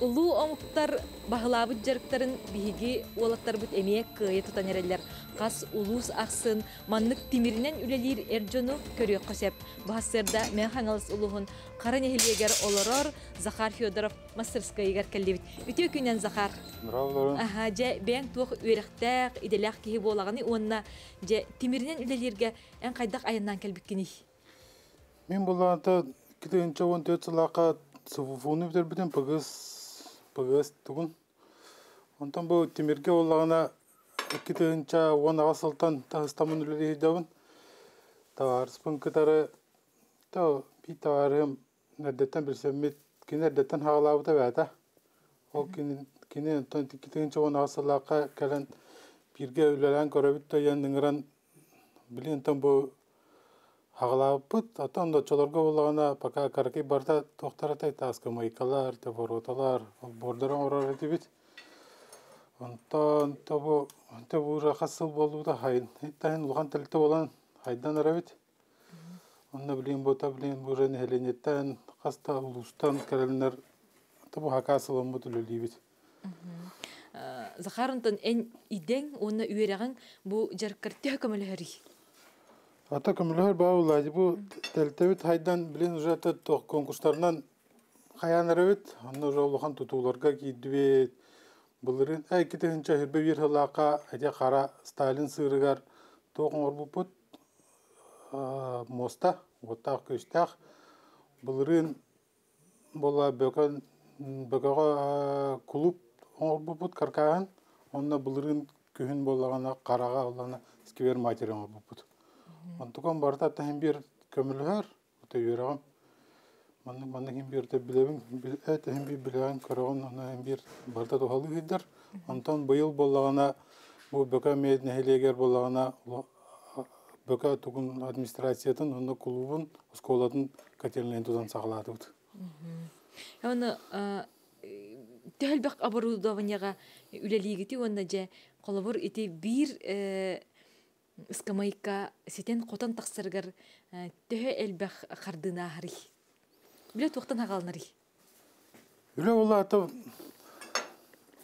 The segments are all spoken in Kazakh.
улуу омуктар баһылаабыт жарыктарын биһиги уолаттарбыт эмиэ кыайа тутан эреллер кас улуус ахсын маннык тимиринен үлелиир эрдьону көрүөк көсеп баһассырда мен хаңалыс улуһун кара нехилиэгер олорор захар федоров мастерскайыгар үтүө күнен захар. Аха, же бәң уонна. Же тимиринен үлелерге келбиккини. Мен буланта китенче он төт сылака сыфуны битер пыгыс тугун. Онтан бу тимирге олагана китенче он ага сылтан дабын. Товар спын кытары то би товарым нердеттен билсеммит кинердеттен хагалабыта бәта. Ол кини кини онтан китенче он ага сылака кален бирге үлелен көрөбүт тойен ниңран билен тан бу хагалааппыт атан чолорго булагана пока караки барда тохтаратай таска майкалар те вороталар бордорон орор этибит онтон тобу тобу рахасыл болду да хайын. Тайын луган тилте болан хайдан арабит онна билин бота билин бурен хеленеттен каста улустан келенер тобу хакасылын бутулулибит Захарынтын эн идең уонна үерегең бу жаркартя көмөлөри. Ата көмөлөр баулайды бу телтебит хайдан билен уже ата тох конкурстарынан хаянарабит анна уже улахан тутууларга кийдибит булырын ай китенче хирбе бир хылака аja кара сталин сырыгар тоғын орбупут моста оттак көстак булырын бола бөкөн бөкөгө клуб орбупут каркаган онна булырын күһүн болагана карага олана сквер матери орбупут Антуган барда тахин бир көмөлөр, өтө йөрәгән. Манны манны ким бир дә билебин, бил тахин бир билгән караган, аны бир барда тохалы гидер. Антон быел боллагана бу бөкә мед нәһилегер боллагана бөкә тугун администрациятын, аны клубын, школатын котельный тудан саклады. Аны тәлбәк оборудованиега үлелигити уонна же колобур ити бир скамайка ситен котан тахсыргар төһө элбэх хардынаари. Биле туктан хагалнари. Үле була ата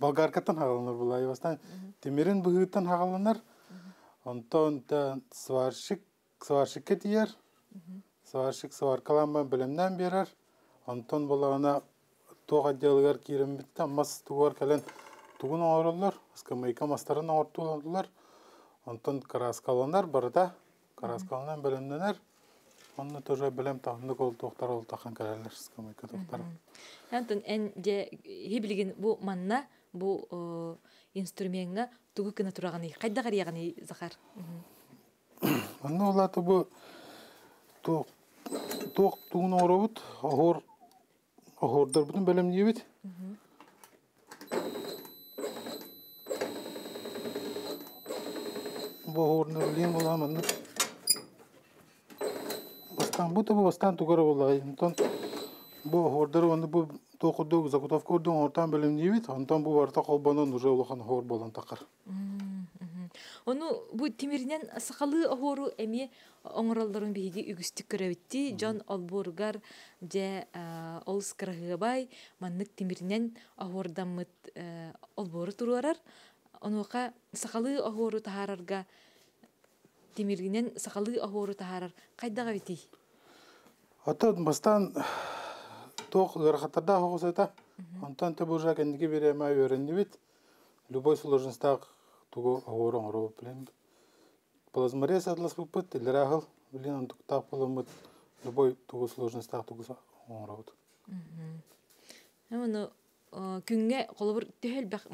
болгаркаттан хагалнар була явастан темирин быгыттан хагалнар. Онтон та сварщик сварщикке тияр. Сварщик сваркаланма билимнен берер. Онтон булагана тоқ отделгар кирембитте мас тугар кален тугун оңорлар. Скамайка мастарын оңортулар. Онтон караскаланар барда. Караскаланан билимненер. Онны тоже билем тахны кол тоқтар ол тахан калелер скамайка тоқтар. Антон эн же хиблигин бу манна бу инструментга тугу кына тураганы кайда гарыяганы Захар. Онны олаты бу тоқ тоқ тугун оробут охор охордар бутун билем дебит. Бу охорны билем буламын. Бастан бу табы бастан тугара булай. Онтон бу охордар онды бу тоқуду заготовка ордун ортан билем дебит. Онтон бу барта колбанын уже улахан охор болан такар. Ону бу тимиринен сакалы охору эми оңоролдорун биһиги үгүстүк көрөбүтти Джон Олбургар же ол скрагыбай маннык тимиринен охордаммыт олбору туруарар. Онука сакалы охору тахарарга тимиринен сакалы охору тахарар кайдага бити? Ата бастан тоқ гарахаттарда хоғысайта. Онтан ты бужа кендиге береме öğrendi бит. Любой сложностях тугу охорон оро билен. Плазмария садлас бупыт, илерахыл, билен антук так поламыт. Любой тугу сложностях тугу оро. Ону күнгө колобур төһөл бак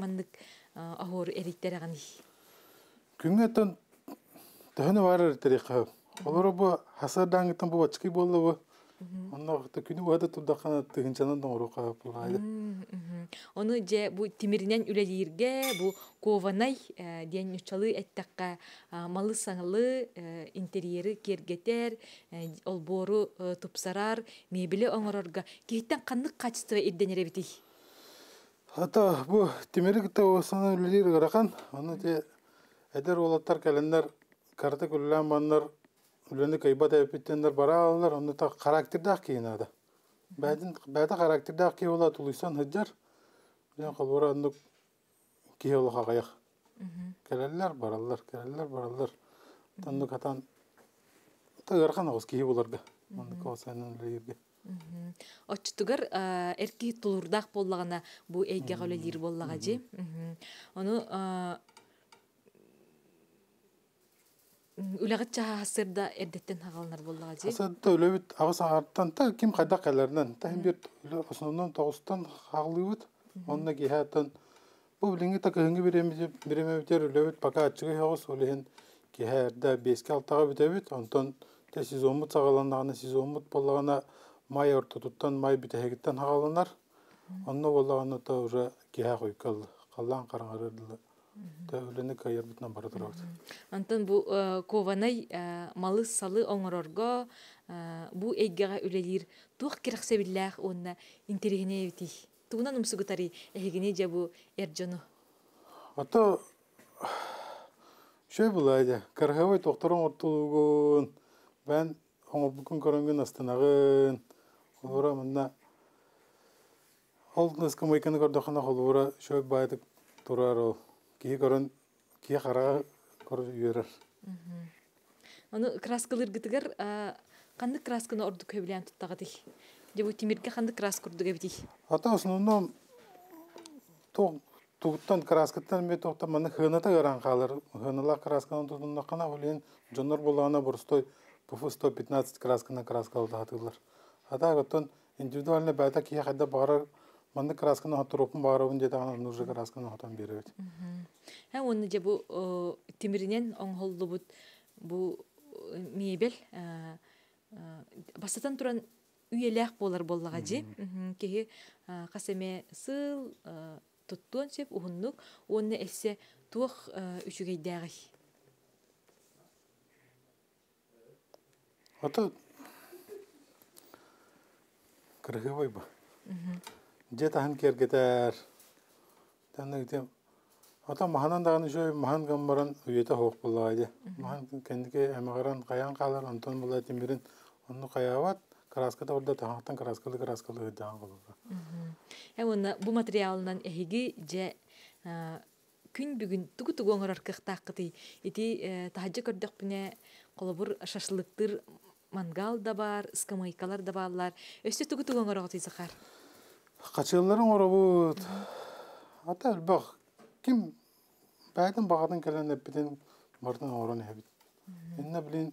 маннык охору эриттерегани. Күнгө тон төхөнө барыр тарихы. Олар бу хасардан гитен бу бачки болду. Онна та күнү бада турдакана тыгынчанан да оро кап булайды. Ону же бу тимиринен үлелирге бу кованай диэн үчалы эттакка малы саңылы интерьері кергетер олбору тупсарар мебели оңорорга киһиттен каннык качество ирденере бити. Ата бу тимерик та осаны үлелир гаракан. Аны те эдер олаттар календар карта күллән баннар үләне кайбат әпиттендер баралар, аны та характердах кейнады. Бәдин бәдә характердах кей ола тулысан хыджар. Мен колбора андык кие олоха гаях. Келелер бараллар, келелер бараллар. Тандык атан тыгархан огус кие буларга. Мандык осанын лейирге. отчутугар эрки тулурдаак боллагана бу экиалеир боллагажы онув основномобеки алтыга боллагана май ортотуттан май битehegitten хагаланар. Онно боллагана та уже койкал каллан караңарыдылы. Та өлене кайыр битнан бара турабыт. Антон бу э, кованай э, малы салы оңорорго э, бу эйгега үлелир тух кирахсебиллах онна интерегине бити. Тугунан умсугутари эхигине же бу эржону. Ата шөй булайды. Кархавай тохторон ортулугун. Бен бүкүн көрөнгөн астанагын. Олора мында Олныска майканы көрдөхана холура шөй байдык турар ол. Кие көрөн кие карага көр үйөрөр. Аны краскалыр гытыгар кандык красканы орду көбүлән туттагы Же бу тимирге кандык крас курдуга бити. Ата основном то тугуттан краскаттан ме тохта маны хыната гаран калыр. Хынала красканы тутунда кана олен жонор болгана бурстой ПФ 115 красканы краскалы татылар. Ата готтон индивидуально байта кие хадда бары маны красканы хатыропун барыбын жете ана нужы красканы хатан беребит. Ха оны же бу э, тимиринен оңголлубут бу э, мебель э, басатан туран үйеләк болар боллага же. Кеһи касеме сыл туттуан сеп ухуннук онны эссе туох үчүгейдәгы. Ата кыргыбай ба. Же тахан кергетер. Танны гитем. Ата маханан даганы шөй махан гамбаран үйете хоқ булайды. Махан кендике эмагаран каян калар антон була тимирин онну каябат краскада орда тахтан краскалы краскалы даан. Ә оны бу материалынан эһиги же күн бүгүн тугу тугу оңорор кыхтаакыты ити тахаджы көрдөк бине колобур шашлыктыр мангал да бар скамайкалар да барлар өстө тугу тугу оңорого тыйсахар Качыларын орабыт. Ата бак ким бәден багадан келен эпиден мартын орон хабит. Инна билин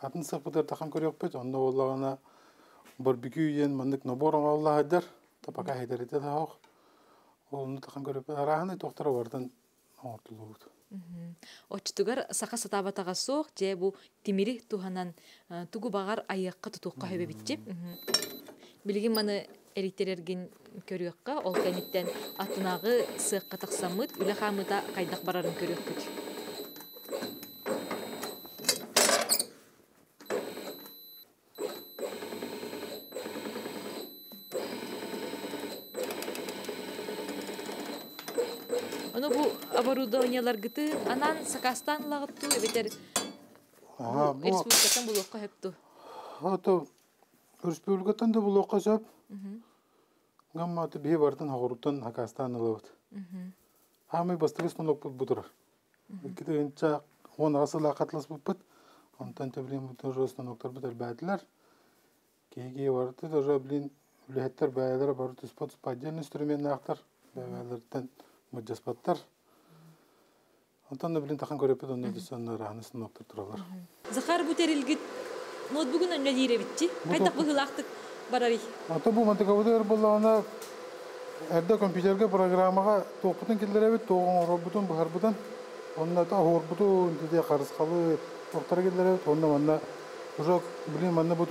атын сапыдар тахан көрөк бет онда боллагана барбекю үйен мандык набор Аллах хаддар. Тапака хайдар ите да хох. Олны тахан көрөк бет араханы токтора бардан ортулуут. Очтугар сака сатабатага соох же бу тимири туханан тугу багар айыкка тутукка хөбөбитчи билигин маны эриттерерген көрүөкка ол кенеттен атынагы сыакка таксамыт үле хамыта кайдак барарын көрүөккүт Ону бу оборудованиялар гыты анан сакастан лагытту эбетер Ага, бу республикатан булуокка хөпту. ата республикатан да бул окасап. Гамматы бие бартын хагыруттан Хакастан алабыт. Хамы бастырыс тонок бут бутур. Ките инча он асыла катлас бут. Онтан тебрин бут жостан октор бут албатлар. Кеге барты да блин үлеттер бәяләр бар туспат спаден инструмент актар бәяләрдән мөҗәспаттар. Онтан да блин тахан көрөп онда дисән рахнысын октор туралар. Захар бутерилгит ноутбугун önüne диребитчи. Кайдак быгылактык барари. Ата бу мантыгабыдыр булана әрдә компьютерге программага топытын килдеребит, тоғын робутун бухарбутан. Онда та хорбутун диде карыскалы тоқтар килдеребит. Онда манна уже билин манна бу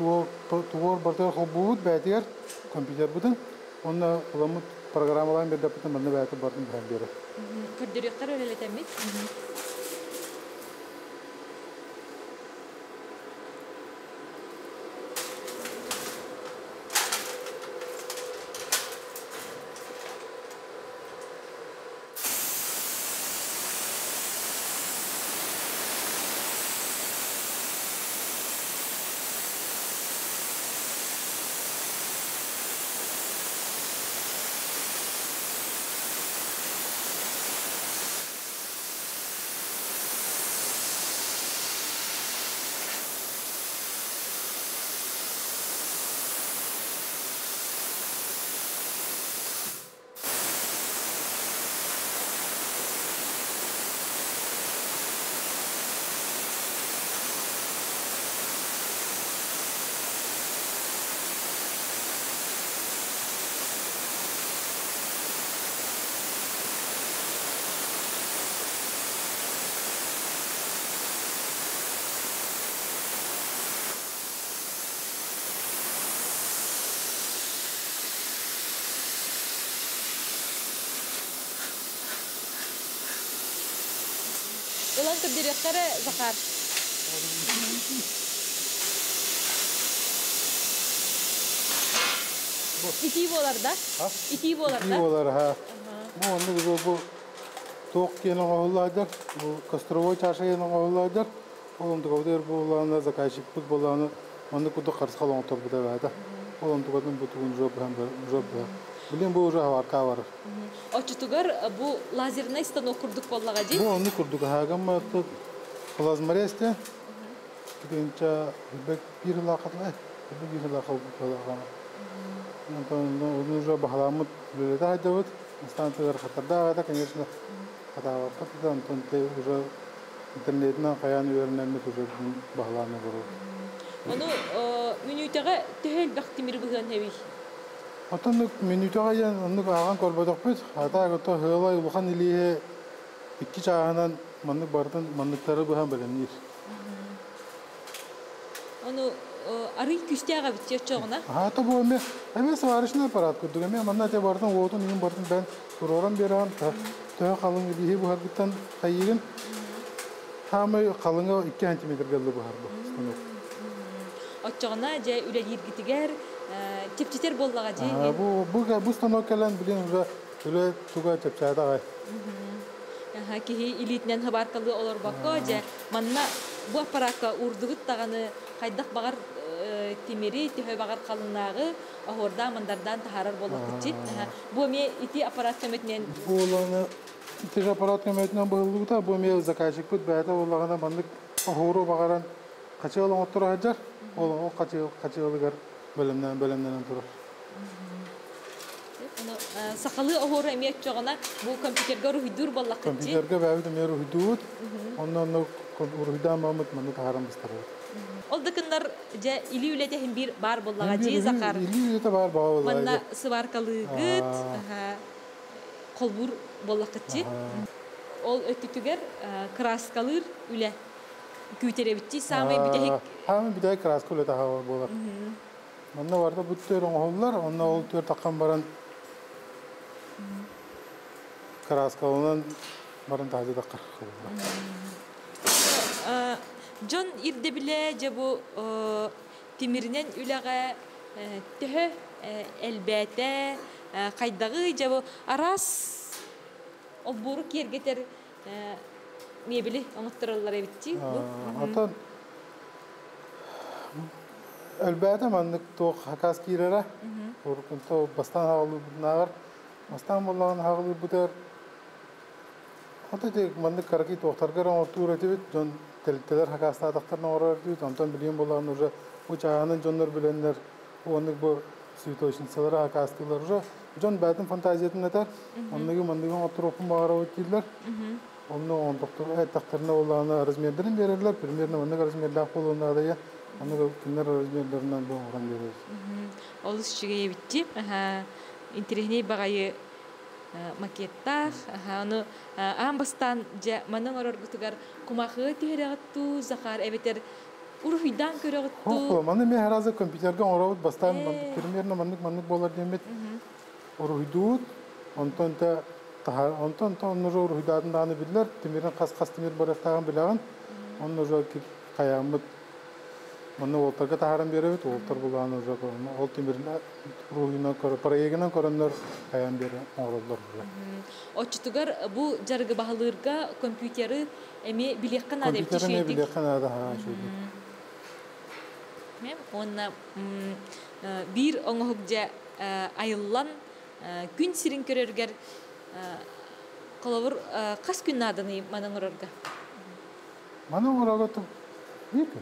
тугор бартар хоббут бәтер компьютер бутын. Онда уламыт программаларын бердә бутын манна бәтер бартын бәр бере. Көрдөрөктөр өлелетемит. Оон көрдөрөккөрө Захар. Ити болар да? Ити болар İyi да? Тоқ кенің оғылайдар, бұл Костровой кенің оғылайдар. Боланы, боланы, оны күді қарсы бәді. Білен бұл уже бар. Очутугар бу лазерный станок курдук боллага. Бұл оны күрдік хагам плазмаресте. Кеденча бек bir лақатлай. Bir лақал болған. Антон оны уже бахаламыт лөлеті хайдавыт. Станциялар хатарда ағада, конечно, хатава патыда, антон те уже интернетна қаян үйерінәмет уже минутага төһөл бактимир быган hevi. Отон минутага ян онны аған көрбөдік бүт. Ата гото хылай улхан илие икки чағанан маннык бардын манныктары бұхан білінер. Ону ары күстәгә бит чогына. Ата бұл эме эме сварышны аппарат күрдік. Эме манна те бардын отын иң бардын бән туроран берам. Тө қалың илие бұхар биттан хайырын. Хамы қалыңа 2 сантиметр geldi bu harbi. станок. Оччогына же үлелир гитигер тепчетер боллага жи. А, Бу бу бу станок келен билен уже үле туга чепчада гай. Аха кихи илитнен хабаркалы олор бакко же манна бу аппаратка урдугут таганы кайдак багар э, тимери төһө багар калыннагы ахорда мандардан тахарар болуп кичи. Бу ме ити аппарат көмөтнен Бу уланы тиз аппарат көмөтүнөн быйылды да бу ме заказчик бут бәдә улагана мандык ахору багаран качы алың отур хаҗар. Ол качы бөлемнән турар. Ону э, сакалы охор эмиет чогына бу компьютерге руйдур боллак кичи. Компьютерге бәвде меру худут. Оннан уруда мамыт маны тахарам быстырыр. Ол дыкыннар же или үлете бир бар боллага жи закар. Или это бар баа Манна сваркалыгыт, аха, колбур боллакытчы. Ол өттүтүгер краскалыр үле күтеребитчи самый бүтехик. Хам бидай краска үле тахар болар. Манна барда бүттөр оңоллар, онна ол төр таккан баран краска онан баран тахажы таккар. Джон ирде биле же бу тимиринен үлеге төһө элбәтә кайдагы же бу арас ол буру кергетер мебели оңоттыралар эбитчи бу. Атан Әлбәтә маннык то хакас кирәра. Уркын то бастан хагылы нагар. Бастан булган хагылы бутар. Ата тек маннык караки тохтарга ран тур этибит жон телтелер хакаста тахтарна орар дит. Антон билген булган уже бу чаганын жоннор биленнер. Оннык бу святошницалар хакастылар уже жон бәтин фантазиятын этер. Онныгы мандыгын отуропун багара өттүлөр. Онны он доктор тахтарна булганы размердерин берерлер. Примерно болуна да я. Оннык кинер размерлеринен бу оран берер. Ол исчиге эбитчи. Аха. Интерехне багайы макеттар, аха, аны амбастан же манын ороргутугар кумахы тиheragıttу захар эбетер урхуйдан көрөгүтту. Хо, маны мен харазы компьютерге оравыт бастан примерно маннык маннык болар демет. Урхуйдут, онтон та тахар, онтон та онны жор урхуйдатын даны биллер, тимирен кас-кас тимир барактаган билаган, онны жор каямыт Маны олтарга тахаран беребит, олтар булганы жок. Ол тимирин руйна көрө, проегинен көрөннөр каян бере оңролдор. Очтугар бу жаргы баһалырга компьютері эми билеккан адеп Компьютерне тишейдик. биле канада ха шуды. Мем онна м, э, бир оңохук же э, айыллан күн сирин көрөргер колобур кас күн надыны манын орорга. Маны оңрогот бир күн.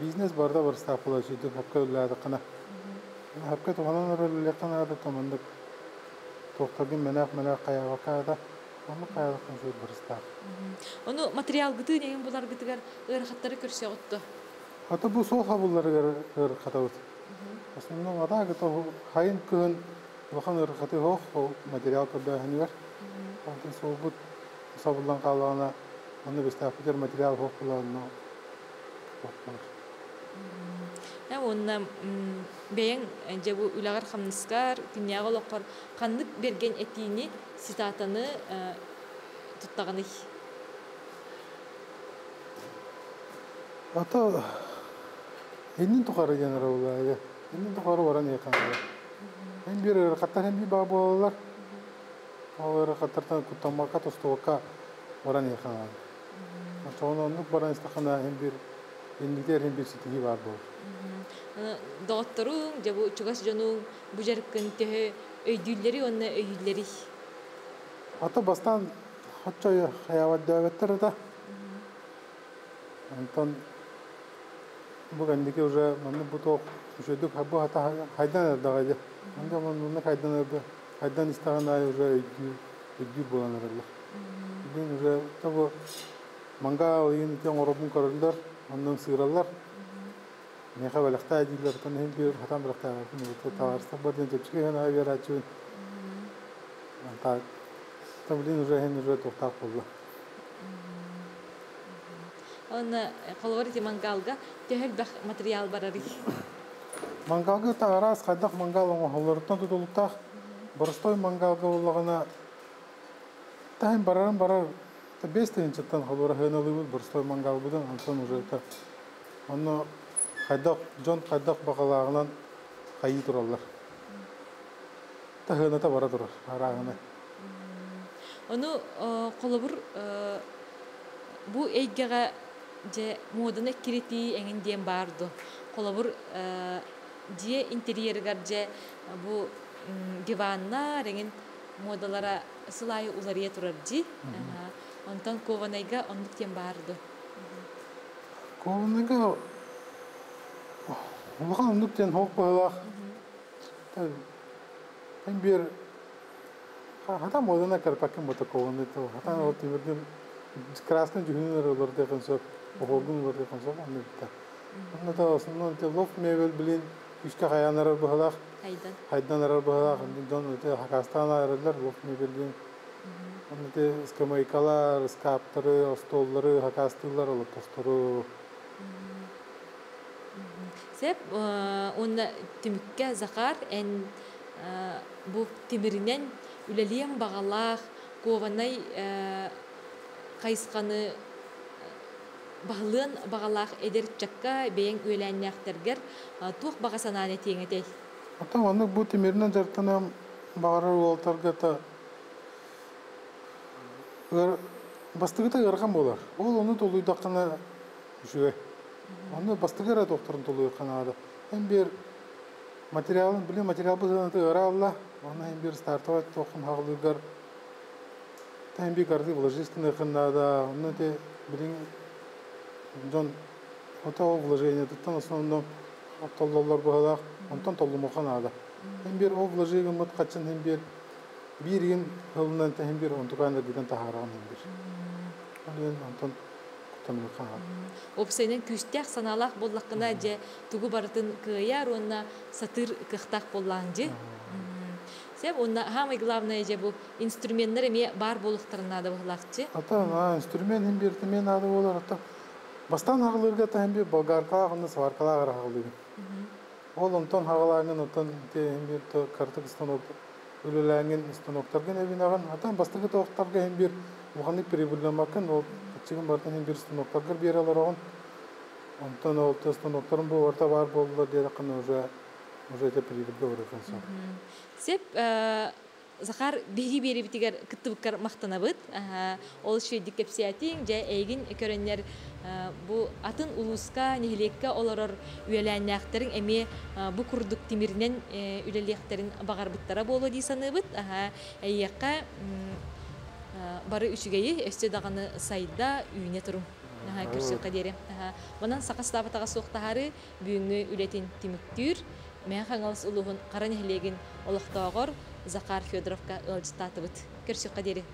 бизнес барда барстак була шуды хапка улады кына. Хапка туганан леккан ада тамандык. Тоқтагын менак менак каябакада. Оны каялыккан сөз бырыстак. Ону материал гыты неген булар гытыгар ырахаттары көрсө отто. Ата бу сол хабыллары гыр катабыт. Основном ата гыта хайын кын Вахан ырхаты хох, ол материал кырда ханивар. Антын сол бут сабылдан калана, оны бестапитер материал хох буланно. Ә онна бәйен жабу үлагар хамныскар күнняга локкор каннык берген этини ситатаны туттаганы. Ата энин тухары генера улайга. Энин тухары баран яканга. Эн бир hem bir bağ болалар. Ал ыркаттардан кутамака тостука баран яканга. Çoğunluk баран истахана hem bir Ендіктер hem bir ситиги бар бол. Доғыттарың, жабу чугас жонуң, бу жарыккын төһө өйдүллери онна өйдүллери. Ата бастан хотчой хаяват дөбеттер да. Антон бүгендики уже маны бу ток үшөдүк бу хата хайдан эрдагайды. Анда маны хайдан эрде. Хайдан истаган ай уже өйдү өйдү болан эрелер. Бин уже табу манга ойын кен оробун көрөлдөр, Bu tavarsa badın tepki hen ay bir açın. Anta tablin уже hen уже тоқтап болды. Коловар ти мангалга төһөл бах материал барары. Мангалга тағарас қайдақ мангал оңы холларыттан тұтылықтақ. Бұрыстой мангалга олығына барарын барар. Та бес тайын чыттан холлары хыналый бұл бұрыстой мангал бұдан. Антон уже та оны қайдақ, жон қайдақ бағалағынан қайы тұралар. Та хыната бара тұрар, арағына. Ону колобур бу эйгега же моданы кирити эңин диен барды. Колобур дие интерьергар же бу диванна реңин модалара сылайы улария турар ди. Онтан кованайга ондук диен барды. Ковыныга Улахан хоқ. Тен бир хата модана карпакын бота кованы то хата о тимирден красный жүхүнөр олар деген сөп охогун олар деген сөп аны битта. Аны да основном те лов мебель билин ишке хаянар бағалақ. Айдан. Хайдан арар бағалақ. Дон өте хакастан арарлар лов мебелден. Аны те скамайкалар, скаптары, столлары, хакастылар олар тостыру. Сеп онна түмүккә закар эн бу тимиринен үлелием бағалақ кованай кайсканы бағылын бағалақ эдер чакка бейен үләннәқтергер тух бағасананы теңетей. Ата аны бу тимирнен жартына багары олтарга та бастыгы та ырган болар. Ол оны толуйдакына жүгө. Оны бастыгыра докторун толуйдакына ада. Эм бир материалын биле материал бузаны ыра алла. Оны эм бир стартовать токун хагылыгар. Тем би карды вложительный хынада, оны те билин жон ота вложение туттан основном толлолор бахалак, онтон толлумахан ада. Эм бир ол вложение мыт качын эм hılından ta hem bir on tukanda giden taharan hem bir. Onu ondan kutamını kan. Опсенен күстәк саналак боллакына же тугу кыяр онна сатыр кыхтак боллан же. Сеп онна самый главное же бу инструменттер эме бар болуктарына да. Ата на инструмент bir темен ады болар ата. Бастан агылырга та hem bir болгарка гына сваркала агылды. Ол онтон онтон то картык станок үлеләңген станоктарга эбинаган атан бастыгы токтарга hem bir уханы прибыльнамакын ол чыгын бартан hem bir станоктарга бере алар огон. Онтон ол станоктарын бу орта бар болду деди кына уже уже это прибыльге ураканса. Сеп Захар биги бери битигер кыттыбыккар мактанабыт. Ол шүйдик кепсиятин же эйгин көрөннер бу атын улуска нехилекке олорор үеләннәхтерин эми бу курдук тимиринен үлелехтерин багарбыттара болу ди саныбыт. Эйякка бары үчүгейи өстө даганы сайда үйне турум. Аха көрсөк кадере. Манан сакастабы тага суктахары бүгүнгү үлетин тимиктүр. Мен хаңалыс улуғын қара нәхілеген олықтағыр Захар Федоровка ылжыстатыбыт. Көрсөк кадере.